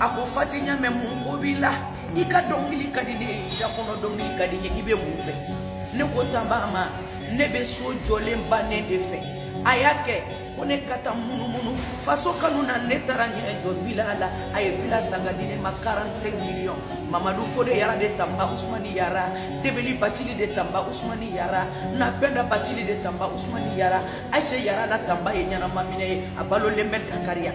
a ko fati ɲa mɛ mun ko b'i la i ka dɔnkili ka di ne ye i ka kɔnɔ dɔnkili ka di n ye i bɛ mun fɛ ne ko tanba ma ne bɛ so jɔlen bannen de fɛ a y'a kɛ ko ne ka taa munumunu faso kanu na ne taara ɲɛ jɔ vila la a ye vila sanga di ne ma 45 miliyɔn mamadu fode yara de tanba usumani yara debeli bacili de tanba usumani yara na bɛnda bacili de tanba usumani yara ayise yara la tanba ye ɲɛnamaminɛ ye a balolen bɛ dakariya